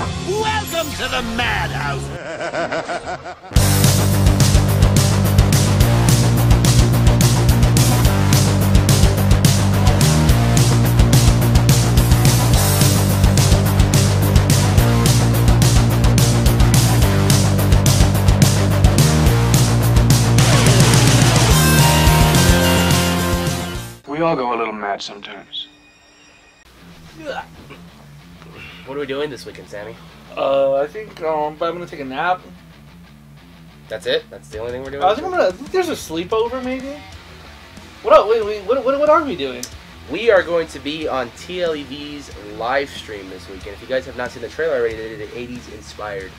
Welcome to the madhouse. We all go a little mad sometimes. What are we doing this weekend, Sammy? Uh, I think um, but I'm gonna take a nap. That's it? That's the only thing we're doing? I think I'm gonna. There's a sleepover maybe. What? Wait, wait, what, what? What are we doing? We are going to be on TLEV's live stream this weekend. If you guys have not seen the trailer already, they did an 80s inspired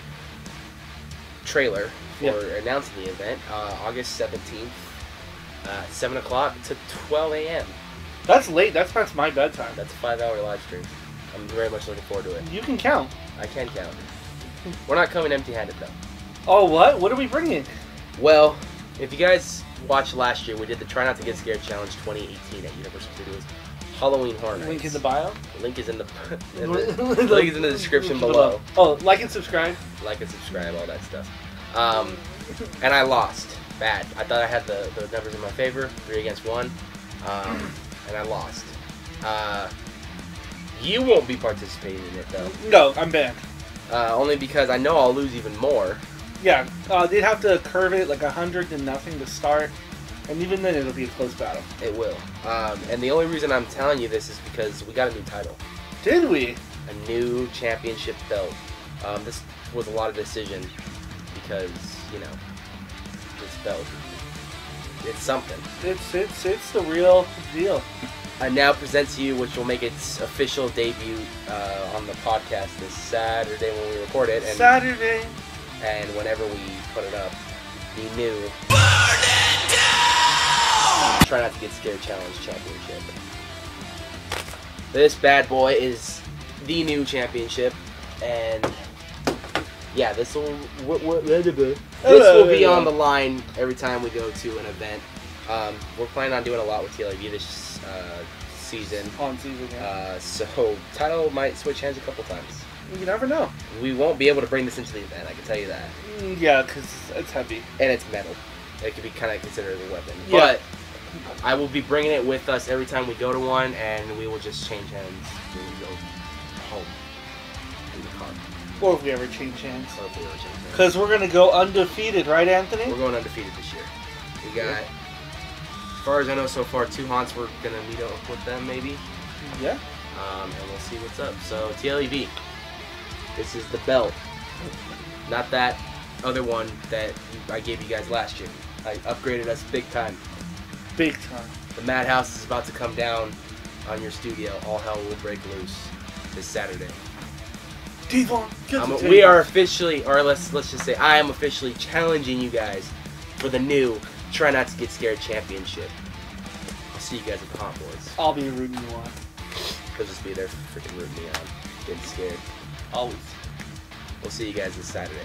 trailer for Yeah. announcing the event, uh, August 17th, uh, 7 o'clock to 12 a.m. That's late. That's past my bedtime. That's a five hour live stream. I'm very much looking forward to it. You can count. I can count. We're not coming empty handed though. Oh, what? What are we bringing? Well, if you guys watched last year, we did the Try Not to Get Scared Challenge 2018 at Universal Studios Halloween Horror Nights. Link in the bio. Link is in the, in the link is in the description below. Oh, like and subscribe. Like and subscribe, all that stuff. Um, and I lost bad. I thought I had the, the numbers in my favor, three against one, um, and I lost. Uh, you won't be participating in it though, No, I'm banned. uh, only because I know I'll lose even more. Yeah, uh, they'd have to curve it like a hundred to nothing to start, and even then it'll be a close battle. It will. Um, and the only reason I'm telling you this is because we got a new title. Did we? a new championship belt. Um, this was a lot of decision because you know this belt it's something. It's it's it's the real deal. I now present to you, which will make its official debut uh, on the podcast this Saturday when we record it, and Saturday. and whenever we put it up, the new Try not to get scared challenge championship. This bad boy is the new championship, and yeah, this will what, what, this will be on the line every time we go to an event. Um, we're planning on doing a lot with TLEV this uh, season, On season, yeah. uh, so title might switch hands a couple times. you never know. We won't be able to bring this into the event, I can tell you that. Mm, Yeah, because it's heavy. And it's metal. It could be kind of considered a weapon. Yeah. But I will be bringing it with us every time we go to one, and we will just change hands when we go home in the car. Or if we ever change hands. Or if we ever change hands. Because we're going to go undefeated, right, Anthony? We're going undefeated this year. We got, as far as I know so far, two haunts. We're going to meet up with them maybe, Yeah. um, and we'll see what's up. So, TLEV, this is the belt. Not that other one that I gave you guys last year. I upgraded us big time. Big time. The madhouse is about to come down on your studio. All hell will break loose this Saturday. Devon, the we are officially, or let's let's just say, I am officially challenging you guys for the new Try Not to Get Scared Championship. I'll see you guys at the Hot Boys. I'll be rooting you on. They'll just be there freaking rooting me on, getting scared. Always. We'll see you guys this Saturday.